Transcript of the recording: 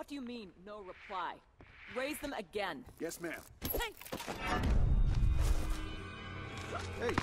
What do you mean, no reply? Raise them again. Yes, ma'am. Hey! Hey,